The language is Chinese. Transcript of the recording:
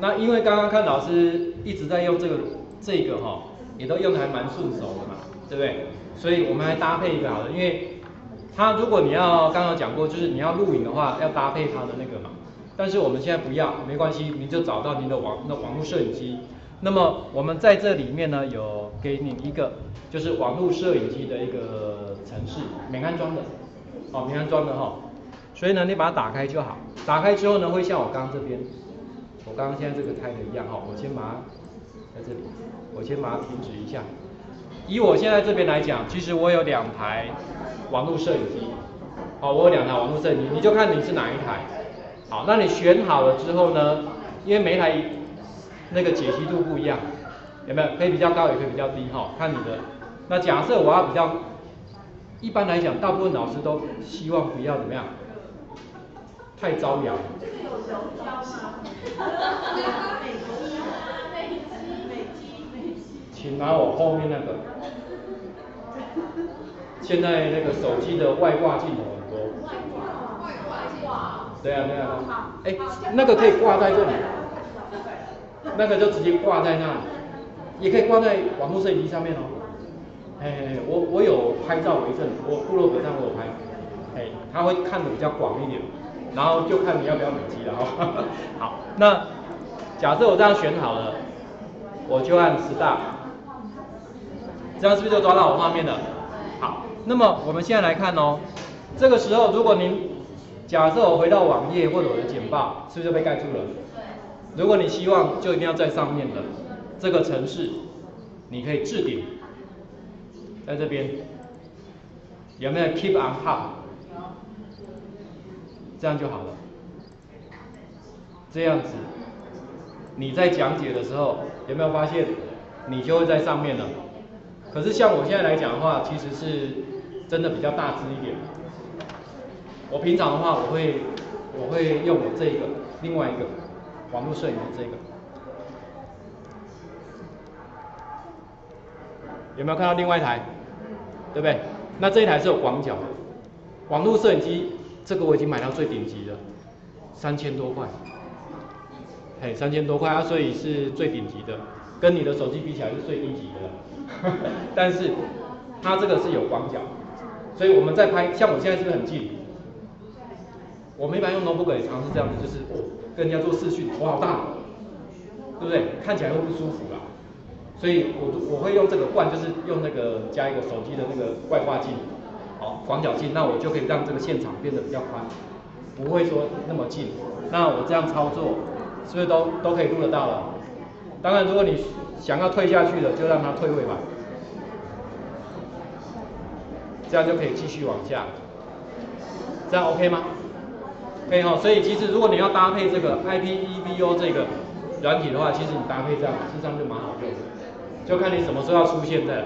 那因为刚刚看老师一直在用这个这个哈，也都用的还蛮顺手的嘛，对不对？所以我们还搭配一个好的，因为它如果你要刚刚讲过，就是你要录影的话，要搭配它的那个嘛。但是我们现在不要，没关系，你就找到您的网那网络摄影机。那么我们在这里面呢，有给你一个就是网络摄影机的一个程式，免安装的，哦，免安装的哈。所以呢，你把它打开就好。打开之后呢，会像我刚刚这边，我刚刚现在这个开的一样哈。我先把它在这里，我先把它停止一下。以我现在这边来讲，其实我有两台网络摄影机，好，我有两台网络摄影机，你就看你是哪一台。好，那你选好了之后呢，因为每台那个解析度不一样，有没有？可以比较高，也可以比较低哈，看你的。那假设我要比较，一般来讲，大部分老师都希望不要怎么样。太招摇。这个有小标吗？美机，美机，美机，美机。请拿我后面那个。现在那个手机的外挂镜头很多。外挂，外挂，对啊，对啊。哎，那个可以挂在这里。那个就直接挂在那里，也可以挂在网络摄影机上面哦。哎，我我有拍照为证，我部落格上我有拍。哎，他会看的比较广一点。然后就看你要不要美机了哈。好，那假设我这样选好了，我就按 Start，这样是不是就抓到我画面了？好，那么我们现在来看哦，这个时候如果您假设我回到网页或者我的简报，是不是就被盖住了？如果你希望就一定要在上面的这个城市，你可以置顶，在这边有没有 Keep on Top？这样就好了，这样子，你在讲解的时候有没有发现，你就会在上面了。可是像我现在来讲的话，其实是真的比较大只一点。我平常的话，我会我会用我这个另外一个网络摄影的这个，有没有看到另外一台？对不对？那这一台是有广角的，网络摄影机。这个我已经买到最顶级的，三千多块，嘿，三千多块啊，所以是最顶级的，跟你的手机比起来是最低级的，但是它这个是有广角，所以我们在拍，像我现在是不是很近？我们一般用 notebook 也尝试这样子，就是跟人家做视讯，我好大，对不对？看起来会不舒服啦，所以我我会用这个罐，就是用那个加一个手机的那个外挂镜。好，广角镜，那我就可以让这个现场变得比较宽，不会说那么近。那我这样操作，是不是都都可以录得到了？当然，如果你想要退下去的，就让它退位吧。这样就可以继续往下。这样 OK 吗？可以哈。所以其实如果你要搭配这个 IPEVO 这个软体的话，其实你搭配这样，实际上就蛮好用的。就看你什么时候要出现再来。